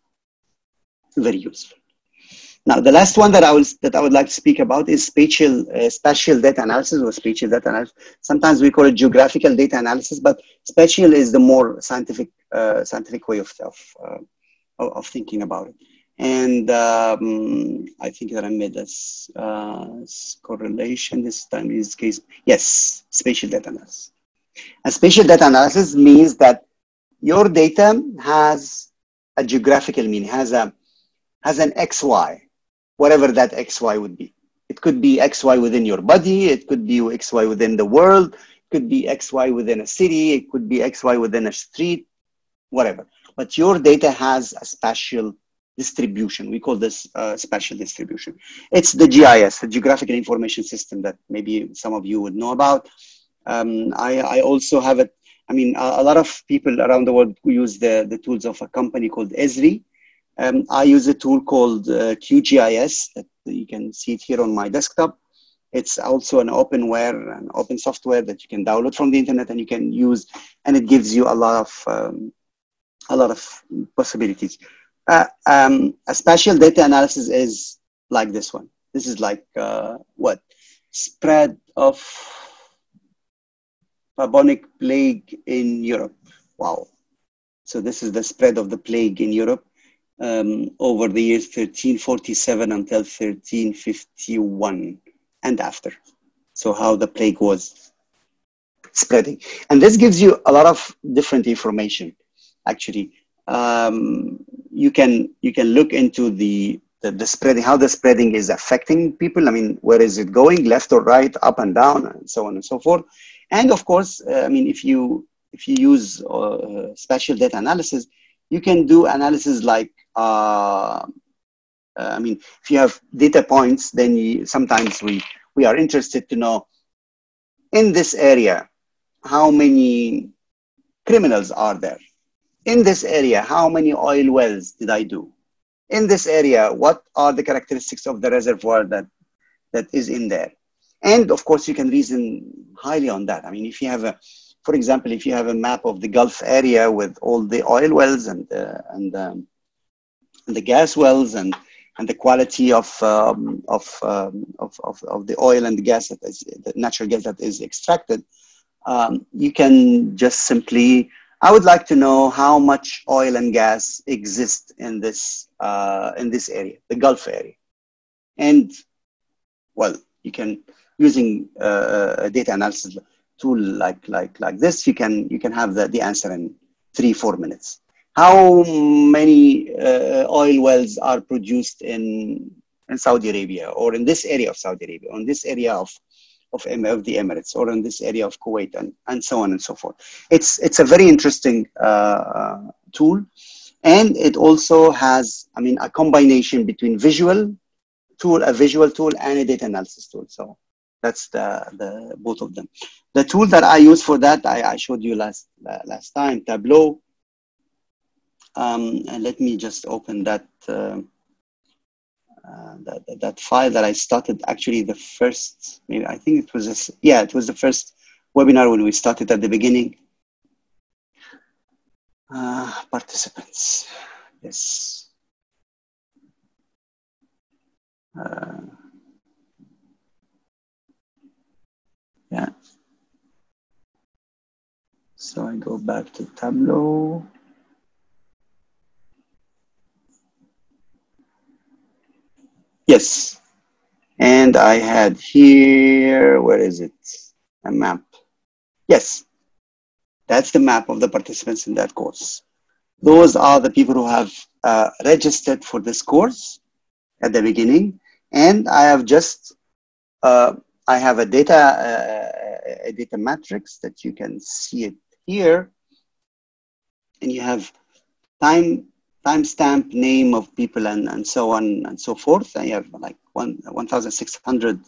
S2: very useful. Now, the last one that I, was, that I would like to speak about is spatial, uh, spatial data analysis or spatial data analysis. Sometimes we call it geographical data analysis, but spatial is the more scientific, scientific way of, of, of thinking about it. And um, I think that I made this uh, correlation this time in this case. Yes, spatial data analysis. And spatial data analysis means that your data has a geographical meaning, has a has an XY, whatever that XY would be. It could be XY within your body, it could be XY within the world, it could be XY within a city, it could be XY within a street, whatever. But your data has a spatial distribution. We call this uh, spatial distribution. It's the GIS, the Geographical Information System that maybe some of you would know about. Um, I, I, also have it. I mean, a, a, lot of people around the world use the, the tools of a company called Esri. Um, I use a tool called uh, QGIS that you can see it here on my desktop. It's also an openware, an open software that you can download from the internet and you can use, and it gives you a lot of um, a lot of possibilities. Uh, um, a spatial data analysis is like this one. This is like uh, what spread of bubonic plague in Europe. Wow. So this is the spread of the plague in Europe um, over the years 1347 until 1351 and after. So how the plague was spreading. And this gives you a lot of different information, actually. Um, you can you can look into the, the, the spreading, how the spreading is affecting people. I mean, where is it going, left or right, up and down, and so on and so forth. And of course, uh, I mean, if you if you use uh, data analysis, you can do analysis like uh, uh, I mean, if you have data points, then you, sometimes we, we are interested to know in this area, how many criminals are there? In this area, how many oil wells did I do? In this area, what are the characteristics of the reservoir that, that is in there? And of course, you can reason highly on that. I mean, if you have a, for example, if you have a map of the Gulf area with all the oil wells and, uh, and um, and the gas wells and and the quality of um, of, um, of, of, of the oil and the gas that is the natural gas that is extracted, um, you can just simply. I would like to know how much oil and gas exist in this uh, in this area, the Gulf area, and well, you can using uh, a data analysis tool like like like this, you can you can have the, the answer in three four minutes. How many uh, oil wells are produced in, in Saudi Arabia or in this area of Saudi Arabia, or in this area of, of, of the Emirates, or in this area of Kuwait, and, and so on and so forth. It's, it's a very interesting uh, tool. And it also has, I mean, a combination between visual tool, a visual tool, and a data analysis tool. So that's the, the both of them. The tool that I use for that, I, I showed you last, last time, Tableau. Um, and let me just open that, uh, uh, that, that file that I started actually the first, maybe I think it was, a, yeah, it was the first webinar when we started at the beginning. Uh, participants, yes. Uh, yeah. So I go back to Tableau. Yes. And I had here, where is it? A map. Yes. That's the map of the participants in that course. Those are the people who have uh, registered for this course at the beginning. And I have just, uh, I have a data, uh, a data matrix that you can see it here. And you have time timestamp, name of people, and, and so on and so forth. I have like one, 1,600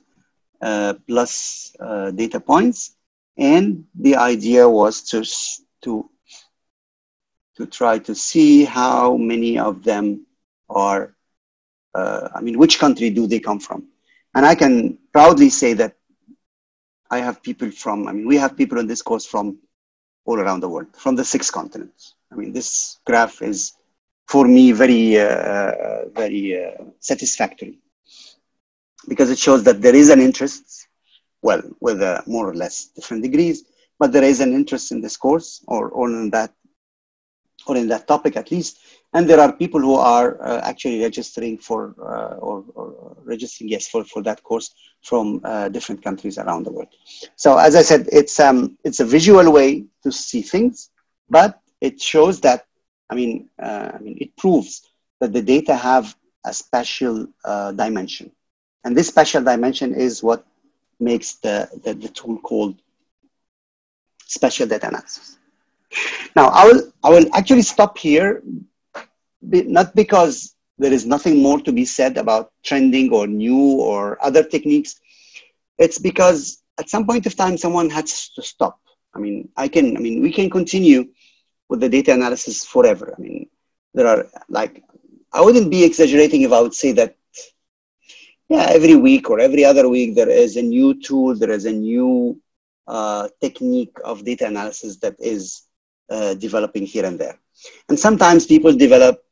S2: uh, plus uh, data points. And the idea was to, to, to try to see how many of them are, uh, I mean, which country do they come from? And I can proudly say that I have people from, I mean, we have people in this course from all around the world, from the six continents. I mean, this graph is for me very uh, very uh, satisfactory. Because it shows that there is an interest well with uh, more or less different degrees but there is an interest in this course or, or in that or in that topic at least. And there are people who are uh, actually registering for uh, or, or, registering yes for, for that course from uh, different countries around the world. So as i said it's um it's a visual way to see things but it shows that, I mean, uh, I mean, it proves that the data have a special uh, dimension. And this special dimension is what makes the, the, the tool called spatial data analysis. Now, I will, I will actually stop here, not because there is nothing more to be said about trending or new or other techniques. It's because at some point of time, someone has to stop. I mean, I can, I mean, we can continue with the data analysis forever. I mean, there are like, I wouldn't be exaggerating if I would say that, yeah, every week or every other week, there is a new tool, there is a new uh, technique of data analysis that is uh, developing here and there. And sometimes people develop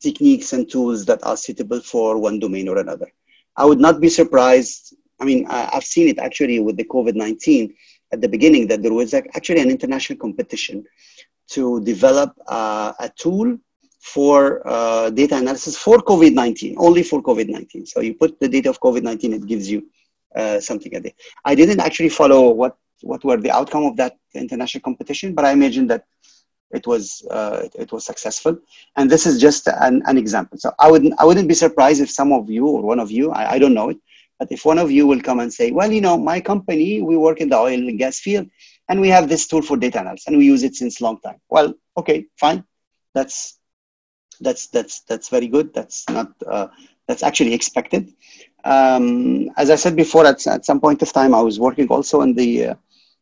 S2: techniques and tools that are suitable for one domain or another. I would not be surprised. I mean, I, have seen it actually with the COVID 19 at the beginning that there was actually an international competition to develop uh, a tool for uh, data analysis for COVID 19, only for COVID 19. So you put the data of COVID 19, it gives you uh, something. I didn't actually follow what, what were the outcome of that international competition, but I imagine that it was uh, it, was successful and this is just an, an example so i wouldn't i wouldn't be surprised if some of you or one of you I, I don't know it but if one of you will come and say well you know my company we work in the oil and gas field and we have this tool for data analysis and we use it since long time. Well okay fine. That's that's that's that's very good. That's not uh, that's actually expected. Um, as i said before at, at some point of time i was working also in the uh,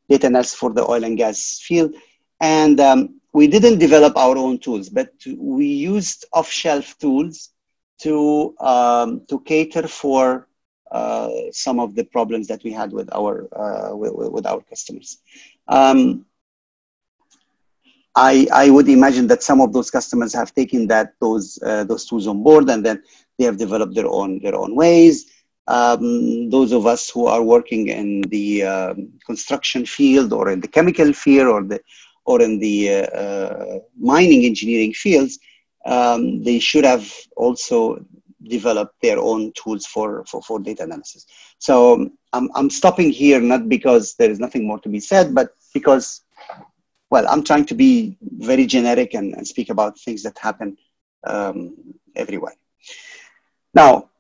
S2: data analysis for the oil and gas field. And um, we didn't develop our own tools, but we used off-shelf tools to um, to cater for uh, some of the problems that we had with our uh, with, with, our customers. Um, I, I would imagine that some of those customers have taken that those uh, those tools on board, and then they have developed their own their own ways. Um, those of us who are working in the um, construction field or in the chemical field or the or in the uh, uh, mining engineering fields, um, they should have also developed their own tools for, for, for data analysis. So I'm, I'm stopping here not because there is nothing more to be said, but because, well, I'm trying to be very generic and, and speak about things that happen um, everywhere. Now,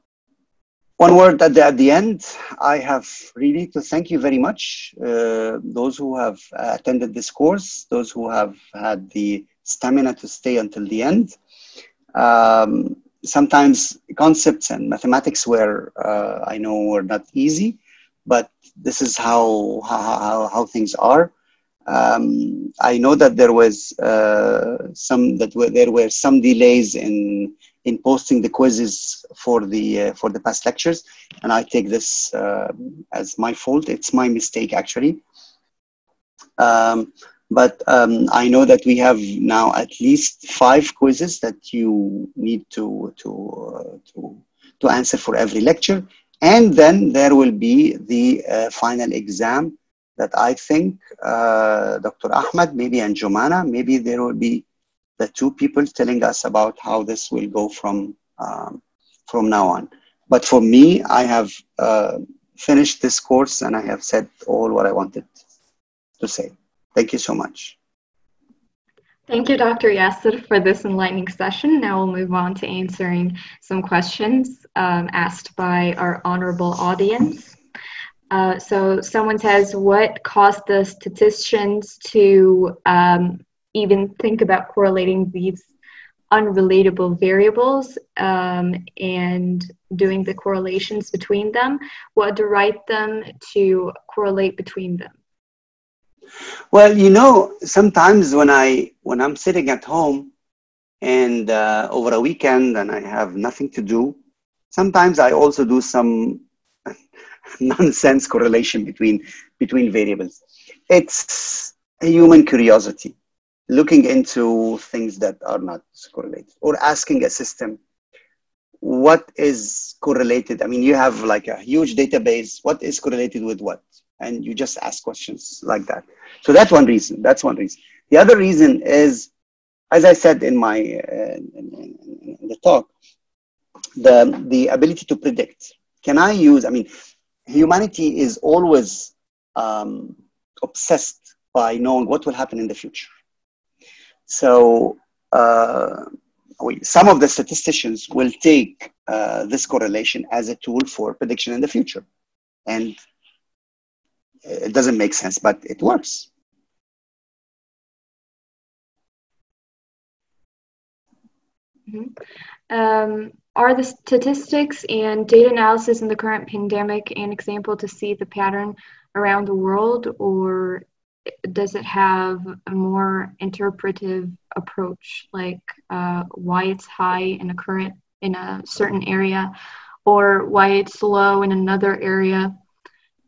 S2: one word at the, at the end, I have really to thank you very much. Uh, those who have attended this course, those who have had the stamina to stay until the end. Um, sometimes concepts and mathematics were, uh, I know, were not easy, but this is how, how, how things are. Um, I know that there was uh, some that were, there were some delays in in posting the quizzes for the uh, for the past lectures, and I take this uh, as my fault. It's my mistake actually. Um, but um, I know that we have now at least five quizzes that you need to to uh, to to answer for every lecture, and then there will be the uh, final exam that I think uh, Dr. Ahmed, maybe and Jomana, maybe there will be the two people telling us about how this will go from um, from now on. But for me, I have uh, finished this course and I have said all what I wanted to say. Thank you so much.
S1: Thank you, Dr. Yasser, for this enlightening session. Now we'll move on to answering some questions um, asked by our honorable audience. Uh, so someone says, what caused the statisticians to um, even think about correlating these unrelatable variables um, and doing the correlations between them? What drive them to correlate between them?
S2: Well, you know, sometimes when I when I'm sitting at home and uh, over a weekend and I have nothing to do, sometimes I also do some <laughs> nonsense correlation between between variables. It's a human curiosity looking into things that are not correlated or asking a system what is correlated? I mean you have like a huge database. What is correlated with what and you just ask questions like that. So that's one reason that's one reason. The other reason is as i said in my uh, in, in, the talk the the ability to predict. Can i use i mean humanity is always um, obsessed by knowing what will happen in the future. So uh, some of the statisticians will take uh, this correlation as a tool for prediction in the future. And it doesn't make sense, but it works.
S1: Mm-hmm. Um, are the statistics and data analysis in the current pandemic an example to see the pattern around the world, or does it have a more interpretive approach, like uh, why it's high in a current in a certain area, or why it's low in another area?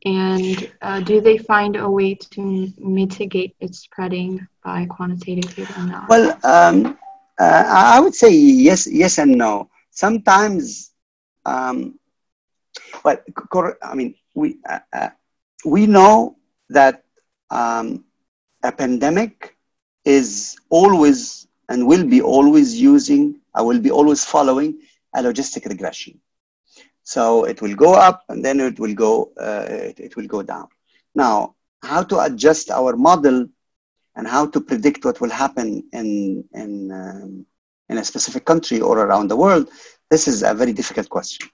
S1: And uh, do they find a way to mitigate its spreading by quantitative data?
S2: Well, um, uh, I would say yes, yes and no. Sometimes, um, but I mean, we uh, uh, we know that um, a pandemic is always and will be always using, I will be always following a logistic regression. So it will go up and then it will go, uh, it, it, will go down. Now, how to adjust our model and how to predict what will happen in, in, um, in a specific country or around the world, this is a very difficult question.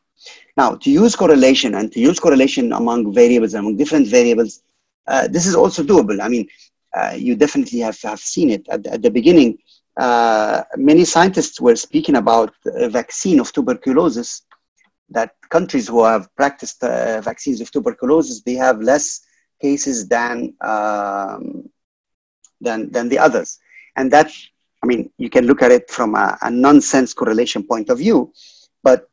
S2: Now, to use correlation and to use correlation among variables, among different variables, uh, this is also doable. I mean, uh, you definitely have, have seen it at, at the beginning. Uh, many scientists were speaking about a vaccine of tuberculosis that countries who have practiced uh, vaccines of tuberculosis they have less cases than um, than than the others. And that i mean you can look at it from a, a nonsense correlation point of view but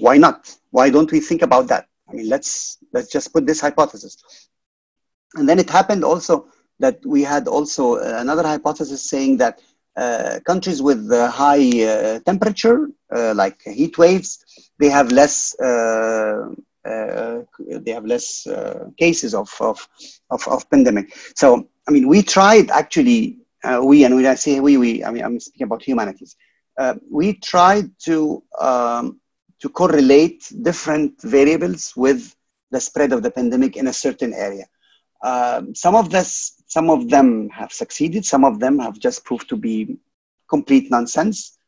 S2: why not? Why don't we think about that? I mean let's let's just put this hypothesis. And then it happened also that we had also another hypothesis saying that countries with uh, high uh, temperature, uh, like heat waves, they have less uh, uh, they have less cases of, of, of, of, pandemic. So, I mean, we tried actually, we, and when I say we, we, I mean, I'm speaking about humanities. we tried to, um, to correlate different variables with the spread of the pandemic in a certain area. Um, some of this, some of them have succeeded. Some of them have just proved to be complete nonsense.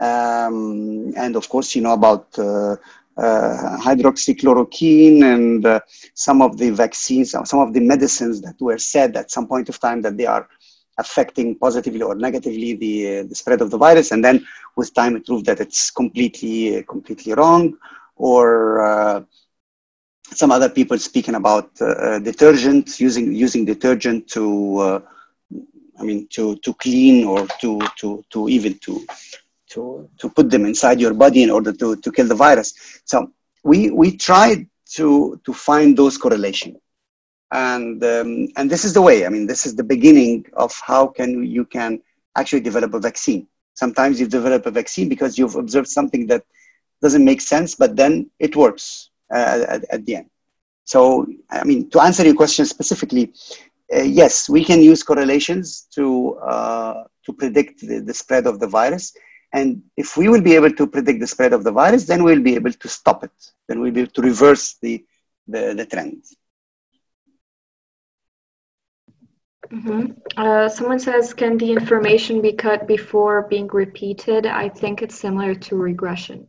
S2: Um, and of course, you know about uh, uh, hydroxychloroquine and uh, some of the vaccines, some of the medicines that were said at some point of time that they are affecting positively or negatively the, uh, the spread of the virus. And then with time, it proved that it's completely, completely wrong. Or uh, some other people speaking about uh, uh, detergent, using using detergent to, uh, I mean, to to clean or to to to even to to to put them inside your body in order to to kill the virus. So we we tried to to find those correlation, and um, and this is the way. I mean, this is the beginning of how can you can actually develop a vaccine. Sometimes you develop a vaccine because you've observed something that doesn't make sense, but then it works uh, at, at, the end. So, I mean, to answer your question specifically, uh, yes, we can use correlations to, uh, to predict the, the spread of the virus. And if we will be able to predict the spread of the virus, then we'll be able to stop it. Then we'll be able to reverse the, the, the trend.
S1: Mm-hmm. Uh, someone says, can the information be cut before being repeated? I think it's similar to regression.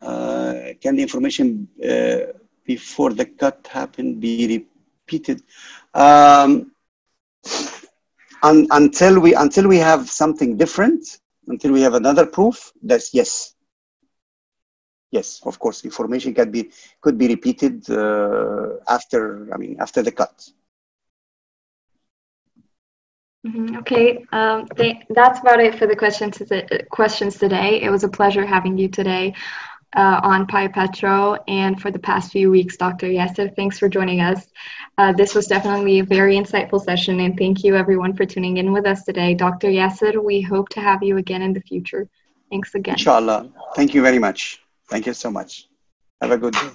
S2: Uh, can the information uh, before the cut happen be repeated? Um, un until we until we have something different, until we have another proof, that's yes. Yes, of course, information can be could be repeated uh, after. I mean, after the cut.
S1: Mm -hmm. Okay, um, that's about it for the questions, questions today. It was a pleasure having you today uh, on PioPetro and for the past few weeks, Dr. Yasser. Thanks for joining us. Uh, this was definitely a very insightful session, and thank you everyone for tuning in with us today. Dr. Yasser, we hope to have you again in the future. Thanks again.
S2: Inshallah. Thank you very much. Thank you so much. Have a good day.